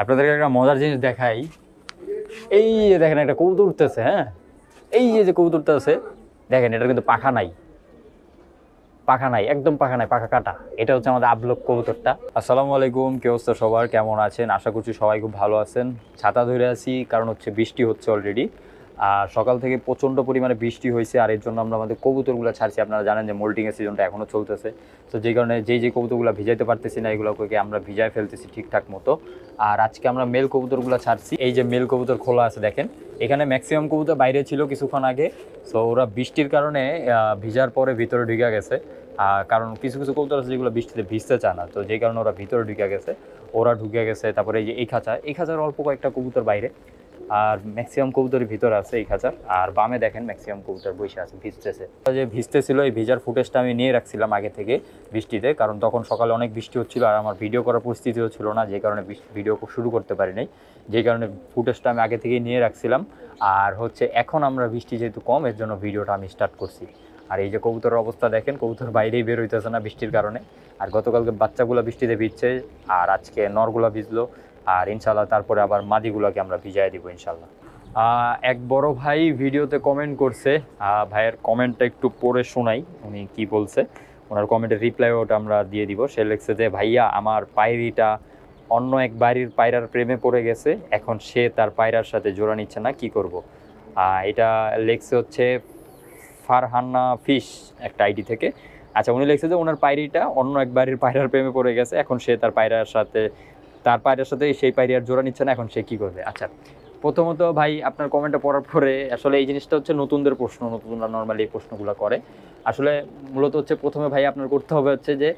আপনাদেরকে একটা মজার জিনিস দেখাই। এই যে দেখেন, একটা কবুতর উঠতেছে হ্যাঁ? এই যে কবুতরটা আছে, দেখেন এটা কিন্তু পাখা নাই। পাখা নাই, একদম পাখা নাই, পাখা কাটা। এটা হচ্ছে আমাদের আবলক কবুতরটা। আসসালামু আলাইকুম, কে অবস্থা সবার? কেমন আছেন? আশা করছি সবাই খুব ভালো আছেন। ছাতা ধরে আছি, কারণ হচ্ছে বৃষ্টি হচ্ছে অলরেডি আর সকাল থেকে প্রচণ্ড পরিমাণে বৃষ্টি হয়েছে, আর এর জন্য আমরা আমাদের কবুতরগুলো ছাড়ছি। আপনারা জানেন যে মোল্টিংয়ের সিজনটা এখনও চলতেছে। তো যে কারণে যেই যে কবুতরগুলো ভিজাইতে পারতেছি না, এগুলোকে আমরা ভিজায় ফেলতেছি ঠিকঠাক মতো। আর আজকে আমরা মেল কবুতরগুলো ছাড়ছি। এই যে মেল কবুতর খোলা আছে, দেখেন। এখানে ম্যাক্সিমাম কবুতর বাইরে ছিল কিছুক্ষণ আগে। সো ওরা বৃষ্টির কারণে ভিজার পরে ভিতরে ঢুকে গেছে। কারণ কিছু কিছু কবুতর আছে যেগুলো বৃষ্টিতে ভিজতে চায় না। তো যেই কারণে ওরা ভিতরে ঢুকে গেছে। ওরা ঢুকে গেছে, তারপরে এই যে এই খাঁচা। এই খাঁচার অল্প কয়েকটা কবুতর বাইরে। আর ম্যাক্সিমাম কবুতরের ভিতরে আছে এই খাঁচার, আর বামে দেখেন ম্যাক্সিমাম কবুতর বসে আছে, ভিজতেছে। যে ভিজতেছিল, এই ভিজার ফুটেজটা আমি নিয়ে রাখছিলাম আগে থেকে বৃষ্টিতে, কারণ তখন সকালে অনেক বৃষ্টি হচ্ছিল আর আমার ভিডিও করার পরিস্থিতিও ছিল না, যে কারণে ভিডিও শুরু করতে পারি নাই যে কারণে ফুটেজটা আমি আগে থেকেই নিয়ে রাখছিলাম। আর হচ্ছে এখন আমরা বৃষ্টি যেহেতু কম, এর জন্য ভিডিওটা আমি স্টার্ট করছি। আর এই যে কবুতরের অবস্থা দেখেন, কবুতর বাইরেই বের হইতেছে না বৃষ্টির কারণে। আর গতকালকে বাচ্চাগুলো বৃষ্টিতে ভিজছে, আর আজকে নরগুলো ভিজলো। আর ইনশাল্লাহ তারপরে আবার মাদিগুলোকে আমরা ভিজাই দিব ইনশাল্লাহ এক বড় ভাই ভিডিওতে কমেন্ট করছে। ভাইয়ের কমেন্টটা একটু পড়ে শোনাই, উনি কি বলছে। ওনার কমেন্টের রিপ্লাই ওটা আমরা দিয়ে দিব। সে লিখছে যে, ভাইয়া, আমার পায়রিটা অন্য এক বাড়ির পায়রার প্রেমে পড়ে গেছে। এখন সে তার পায়রার সাথে জোড়া নিচ্ছে না, কি করব? এটা লেখছে হচ্ছে ফারহান্না ফিশ একটা আইডি থেকে। আচ্ছা উনি লিখছে যে, ওনার পায়রিটা অন্য এক বাড়ির পায়রার প্রেমে পড়ে গেছে। এখন সে তার পায়রার সাথে তার পায়রার সাথে সেই পায়রিয়ার জোড়া নিচ্ছে না, এখন সে কি করবে? আচ্ছা প্রথমত ভাই আপনার কমেন্টটা পড়ার পরে আসলে এই জিনিসটা হচ্ছে নতুনদের প্রশ্ন, নতুনরা নর্মালি এই প্রশ্নগুলো করে। আসলে মূলত হচ্ছে প্রথমে ভাই আপনার করতে হবে হচ্ছে যে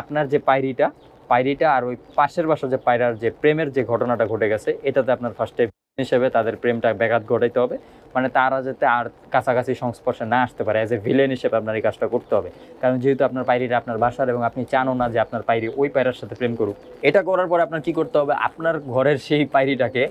আপনার যে পায়রিটা পায়রিটা আর ওই পাশের বাসার যে পায়রার যে প্রেমের যে ঘটনাটা ঘটে গেছে, এটাতে আপনার ফার্স্টে হিসেবে তাদের প্রেমটা ব্যাঘাত ঘটাইতে হবে। মানে তারা যাতে আর কাছাকাছি সংস্পর্শে না আসতে পারে অ্যাজ এ ভিলেন হিসেবে আপনার এই কাজটা করতে হবে। কারণ যেহেতু আপনার পায়রিটা আপনার বাসার এবং আপনি চানও না যে আপনার পায়রি ওই পায়রার সাথে প্রেম করুক, এটা করার পরে আপনার কি করতে হবে? আপনার ঘরের সেই পায়রিটাকে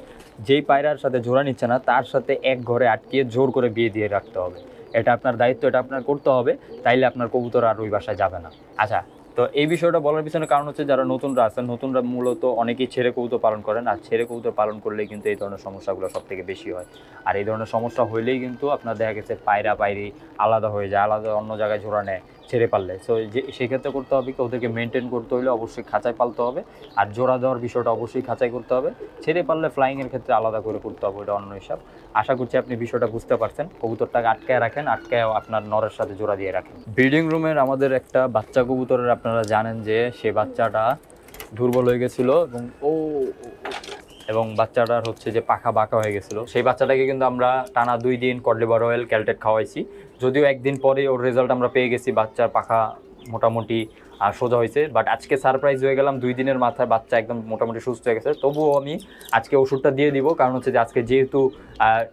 যেই পায়রার সাথে জোড়া নিচ্ছে না, তার সাথে এক ঘরে আটকিয়ে জোর করে বিয়ে দিয়ে রাখতে হবে। এটা আপনার দায়িত্ব, এটা আপনার করতে হবে, তাইলে আপনার কবুতর আর ওই বাসায় যাবে না। আচ্ছা তো এই বিষয়টা বলার পিছনে কারণ হচ্ছে যারা নতুনরা আছেন, নতুনরা মূলত অনেকেই ছেড়ে কৌতো পালন করেন। আর ছেড়ে কৌতো পালন করলেই কিন্তু এই ধরনের সমস্যাগুলো সব থেকে বেশি হয়। আর এই ধরনের সমস্যা হইলেই কিন্তু আপনার দেখা গেছে পায়রা, পায়রি আলাদা হয়ে যায়, আলাদা অন্য জায়গায় জোড়া নেয়। ছেড়ে পারলে। সো যে সেক্ষেত্রে করতে হবে কি, ওদেরকে মেনটেন করতে হলে অবশ্যই খাঁচায় পালতে হবে। আর জোড়া দেওয়ার বিষয়টা অবশ্যই খাঁচাই করতে হবে। ছেড়ে পারলে ফ্লাইংয়ের ক্ষেত্রে আলাদা করে করতে হবে, ওটা অন্য হিসাব। আশা করছি আপনি বিষয়টা বুঝতে পারছেন। কবুতরটাকে আটকায় রাখেন, আটকায় আপনার নরের সাথে জোড়া দিয়ে রাখেন। ব্রিডিং রুমের আমাদের একটা বাচ্চা কবুতরের আপনারা জানেন যে, সে বাচ্চাটা দুর্বল হয়ে গেছিল এবং ও এবং বাচ্চাটার হচ্ছে যে পাখা বাঁকা হয়ে গেছিল। সেই বাচ্চাটাকে কিন্তু আমরা টানা দুই দিন কডলিভার অয়েল, ক্যালটেট খাওয়াইছি। যদিও একদিন পরে ওর রেজাল্ট আমরা পেয়ে গেছি, বাচ্চার পাখা মোটামুটি আর সোজা হয়েছে। বাট আজকে সারপ্রাইজ হয়ে গেলাম, দুই দিনের মাথায় বাচ্চা একদম মোটামুটি সুস্থ হয়ে গেছে। তবুও আমি আজকে ওষুধটা দিয়ে দিব, কারণ হচ্ছে যে আজকে যেহেতু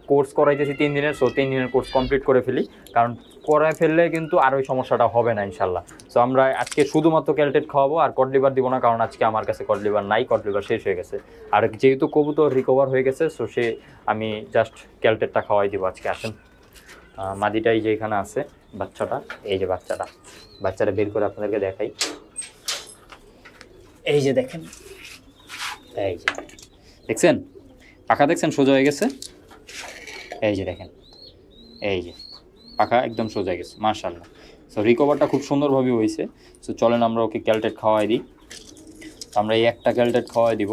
কোর্স করাইতেছি তিন দিনের সো তিন দিনের কোর্স কমপ্লিট করে ফেলি। কারণ করায় ফেললে কিন্তু আর ওই সমস্যাটা হবে না ইনশাল্লাহ। সো আমরা আজকে শুধুমাত্র ক্যালটেট খাওয়াবো আর কডলিভার দিব না কারণ আজকে আমার কাছে কডলিভার নাই কডলিভার শেষ হয়ে গেছে। আর যেহেতু কবুতর রিকভার হয়ে গেছে সো সে আমি জাস্ট ক্যালটেটটা খাওয়াই দিব আজকে আসেন। মাদিটাই যে এখানে আছে বাচ্চাটা এই যে বাচ্চাটা। বাচ্চাটা বের করে আপনাদেরকে দেখাই। এই যে দেখেন। এই যে দেখছেন? পাখা দেখছেন? সোজা হয়ে গেছে? এই যে দেখেন। এই যে। পাখা একদম সোজা গেছে মার্শাল্লাহ সো রিকভারটা খুব সুন্দরভাবে হয়েছে। সো চলেন আমরা ওকে ক্যালটেট খাওয়াই দিই। আমরা এই একটা ক্যালটেট খাওয়াই দিব।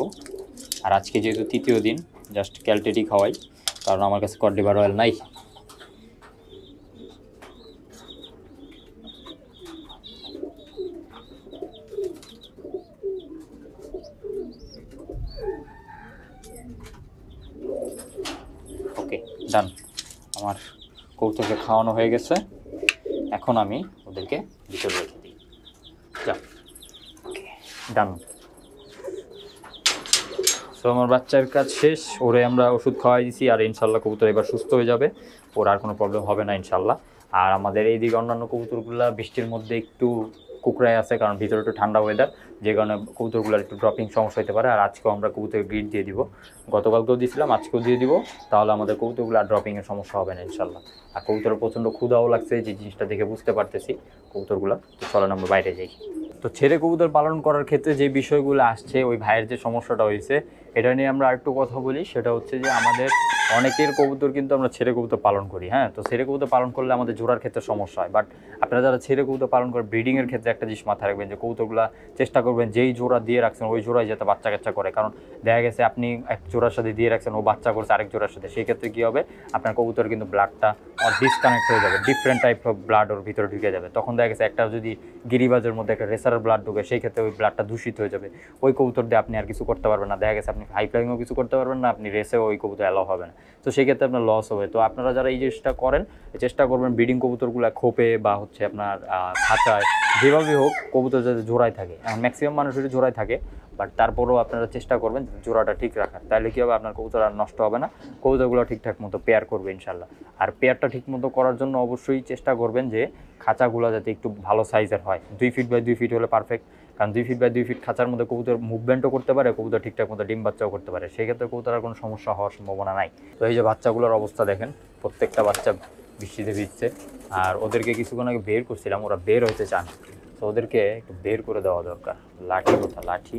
আর আজকে যেহেতু তৃতীয় দিন জাস্ট ক্যালটেটই খাওয়াই, কারণ আমার কাছে কডলিভার অয়েল নাই ওকে ডান আমার কৌতুকে খাওয়ানো হয়ে গেছে। এখন আমি ওদেরকে ভিতরে রেখে দিই। যা। ডান তো আমার বাচ্চার কাজ শেষ। ওরে আমরা ওষুধ খাওয়াই দিছি আর ইনশাল্লাহ কবুতর এবার সুস্থ হয়ে যাবে। ওর আর কোনো প্রবলেম হবে না ইনশাল্লাহ। আর আমাদের এই দিকে অন্যান্য কবুতরগুলো বৃষ্টির মধ্যে একটু কুকড়ায় আছে, কারণ ভিতরে একটু ঠান্ডা ওয়েদার যে কারণে কবুতরগুলোর একটু ড্রপিং সমস্যা হতে পারে। আর আজকেও আমরা কবুতরের গ্রিড দিয়ে দিব। গতকালকেও দিয়েছিলাম আজকেও দিয়ে দিব। তাহলে আমাদের কবুতরগুলো আর ড্রপিংয়ের সমস্যা হবে না ইনশাল্লাহ আর কবুতরের প্রচণ্ড ক্ষুদাও লাগছে, যে জিনিসটা দেখে বুঝতে পারতেছি। কবুতরগুলো চলেন আমরা বাইরে যাই। তো ছেড়ে কবুতর পালন করার ক্ষেত্রে যে বিষয়গুলো আসছে, ওই ভাইয়ের যে সমস্যাটা হয়েছে এটা নিয়ে আমরা আরেকটু কথা বলি, সেটা হচ্ছে যে আমাদের অনেকের কবুতর কিন্তু আমরা ছেড়ে কবুতর পালন করি হ্যাঁ? তো ছেড়ে কবুতর পালন করলে আমাদের জোড়ার ক্ষেত্রে সমস্যা হয় বাট আপনারা যারা ছেড়ে কবুতর পালন করে ব্রিডিংয়ের ক্ষেত্রে একটা জিনিস মাথায় রাখবেন যে কবুতরগুলা চেষ্টা করবেন যেই জোড়া দিয়ে রাখছেন, ওই জোড়ায় যাতে বাচ্চা কাচ্চা করে, কারণ দেখা গেছে আপনি এক জোড়ার সাথে দিয়ে রাখছেন, ও বাচ্চা করছে আরেক জোড়ার সাথে, সেই ক্ষেত্রে কী হবে? আপনার কবুতর কিন্তু ব্লাডটা ডিসকানেক্ট হয়ে যাবে ডিফারেন্ট টাইপ অফ ব্লাড ওর ভিতরে ঢুকে যাবে। তখন দেখা গেছে একটা যদি গিরিবাজের মধ্যে একটা রেসারের ব্লাড ঢুকে, সেই ক্ষেত্রে ওই ব্লাডটা দূষিত হয়ে যাবে। ওই কবুতর দিয়ে আপনি আর কিছু করতে পারবেন না। দেখা গেছে আপনি হাই ফ্লাইংও কিছু করতে পারবেন না, আপনি রেসেও ওই কবুতর অ্যালাউ হবে না। তো সেই ক্ষেত্রে আপনার লস হবে। তো আপনারা যারা এই জিনিসটা করেন চেষ্টা করবেন ব্রিডিং কবুতরগুলো খোপে বা হচ্ছে আপনার খাঁচায়, যেভাবে হোক কবুতর যাতে জোড়ায় থাকে। ম্যাক্সিমাম মানুষেরই জোড়ায় থাকে বাট তারপরেও আপনারা চেষ্টা করবেন জোড়াটা ঠিক রাখার। তাহলে কী হবে? আপনার কবুতর আর নষ্ট হবে না। কবুতরগুলো ঠিকঠাক মতো পেয়ার করবে ইনশাল্লাহ আর পেয়ারটা ঠিক মতো করার জন্য অবশ্যই চেষ্টা করবেন যে খাঁচাগুলো যাতে একটু ভালো সাইজের হয়। দুই ফিট বাই দুই ফিট হলে পারফেক্ট কারণ দুই ফিট বাই দুই ফিট খাঁচার মধ্যে কবুতর মুভমেন্টও করতে পারে, কবুতর ঠিকঠাক মতো ডিম বাচ্চাও করতে পারে। সেই ক্ষেত্রে কবুতরের কোনো সমস্যা হওয়ার সম্ভাবনা নাই। তো এই যে বাচ্চাগুলোর অবস্থা দেখেন, প্রত্যেকটা বাচ্চা বৃষ্টিতে ভিজছে। আর ওদেরকে কিছুক্ষণ আগে বের করছিলাম, ওরা বের হতে চান। তো ওদেরকে একটু বের করে দেওয়া দরকার। লাঠি কোথা? লাঠি।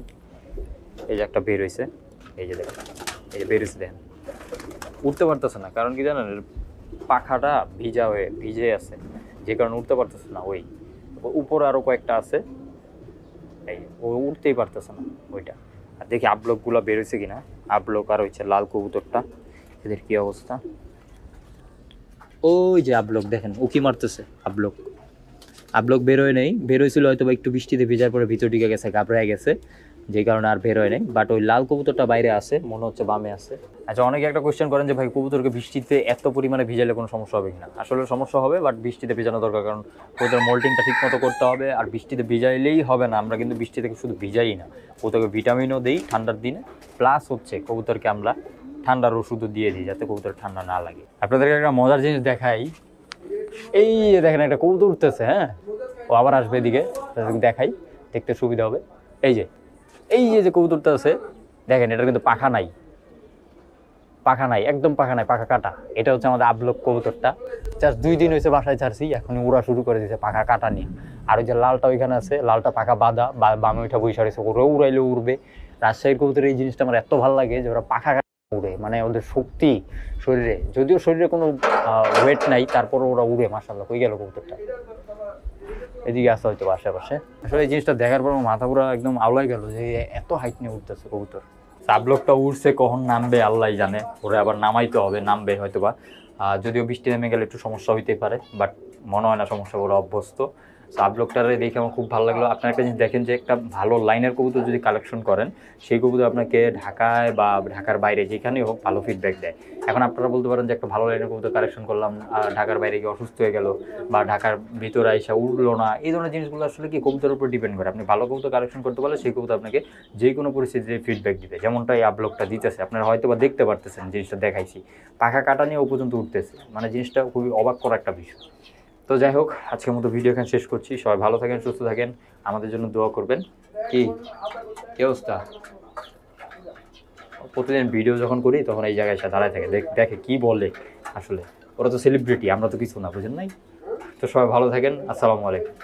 এই যে একটা বের হয়েছে এই যে দেখেন, এই যে বের হয়েছে দেখেন। উঠতে পারতেছে না, কারণ কি জানেন পাখাটা ভিজা হয়ে, ভিজে আছে। যে কারণে উঠতে পারতেছে না, ওই। উপরে আরও কয়েকটা আছে। এই ও উঠতেই পারতেছে না ওইটা। আর দেখি আপলোকগুলো বেরোছে কিনা। আপলোক আর হচ্ছে লাল কবুতরটা। এদের কি অবস্থা? ওই যে আপলোক, দেখেন উকি মারতেছে? আপলোক। আপলোক বেরোয় নেই। বেরোয়ছিল হয়তো একটু বৃষ্টিতে ভেজার পরে ভিতর ঢুকে গেছে, ঘাবড়ায় গেছে। যে কারণে আর বের হয় নাই। বাট ওই লাল কবুতরটা বাইরে আছে, মনে হচ্ছে বামে আছে। আচ্ছা অনেকে একটা কোয়েশ্চেন করেন যে, ভাই, কবুতরকে বৃষ্টিতে এত পরিমাণে ভিজালে কোনো সমস্যা হবে কিনা আসলে সমস্যা হবে বাট বৃষ্টিতে ভিজানো দরকার, কারণ কবুতর মোল্টিংটা ঠিক মতো করতে হবে, আর বৃষ্টিতে ভিজাইলেই হবে না। আমরা কিন্তু বৃষ্টি থেকে শুধু ভিজাই না, কবুতরকে ভিটামিনও দিই ঠান্ডার দিনে। প্লাস হচ্ছে, কবুতরকে আমরা ঠান্ডার ওষুধও দিয়ে দিই, যাতে কবুতর ঠান্ডা না লাগে। আপনাদেরকে একটা মজার জিনিস দেখাই। এই যে দেখেন, একটা কবুতর উঠতেছে হ্যাঁ? ও আবার আসবে এদিকে, দেখাই, দেখতে সুবিধা হবে। এই যে এই যে কবুতরটা আছে, দেখেন, এটার কিন্তু পাখা নাই। পাখা নাই, একদম পাখা নাই, পাখা কাটা। এটা হচ্ছে আমাদের আবলক কবুতরটা। জাস্ট দুই দিন হয়েছে বাসায় ছাড়ছি এখন উড়া শুরু করে দিয়েছে পাখা কাটা নিয়ে। আর ওই যে লালটা ওইখানে আছে, লালটা পাখা বাঁধা, বা বামে ওইটা বৈশা রয়েছে, ওরাও উড়াইলে উড়বে। রাজশাহীর কবুতরের এই জিনিসটা আমার এত ভালো লাগে যে ওরা পাখা উড়ে মানে ওদের শক্তি শরীরে। যদিও শরীরে কোনো ওয়েট নাই, তারপরও ওরা উড়ে মাসাল্লাহ হয়ে গেল কবুতরটা। এদিকে আসা হয়তো আশেপাশে। আসলে এই জিনিসটা দেখার পর আমার মাথা পুরো একদম আওলাই গেল যে এত হাইট নিয়ে উঠতেছে কবুতর। সাবলকটা উঠছে কখন নামবে আল্লাহ জানে। ওরা আবার নামাইতে হবে, নামবে হয়তো বা যদিও বৃষ্টি নেমে গেলে একটু সমস্যা হইতে পারে বাট মনে হয় না সমস্যা ওরা অভ্যস্ত। সাবলকটারে দেখে আমার খুব ভালো লাগল। আপনার একটা জিনিস দেখেন যে, একটা ভালো লাইনের কবুতর যদি কালেকশন করেন, সেই কবুতর আপনাকে ঢাকায় বা ঢাকার বাইরে যেখানেই হোক ভালো ফিডব্যাক দেয়। এখন আপনারা বলতে পারেন যে, একটা ভালো লাইনের কবুতর কালেকশন করলাম ঢাকার বাইরে গিয়ে অসুস্থ হয়ে গেল বা ঢাকার ভিতরে আইসা উঠল না, এই ধরনের জিনিসগুলো আসলে কি কবুতরের উপর ডিপেন্ড করে? আপনি ভালো কবুতর কালেকশন করতে পারলে সেই কবুতর আপনাকে যে কোনো পরিস্থিতিতে ফিডব্যাক দিবে। যেমনটা এই আপলোকটা দিতেছে, আপনারা হয়তো বা দেখতে পারতেছেন জিনিসটা দেখাইছি। পাখা কাটা নিয়ে ও পর্যন্ত উঠতেছে। মানে জিনিসটা খুবই অবাক করা একটা বিষয়। তো যাই হোক, আজকের মতো ভিডিও এখানে শেষ করছি। সবাই ভালো থাকেন, সুস্থ থাকেন। আমাদের জন্য দোয়া করবেন। কি? কি অবস্থা? প্রতিদিন ভিডিও যখন করি, তখন এই জায়গায় এসে দাঁড়ায় থাকে। দেখ- দেখে কি বলে আসলে। ওরা তো সেলিব্রিটি আমরা তো কিছু না, বুঝেন নাই? তো সবাই ভালো থাকেন। আসসালামু আলাইকুম।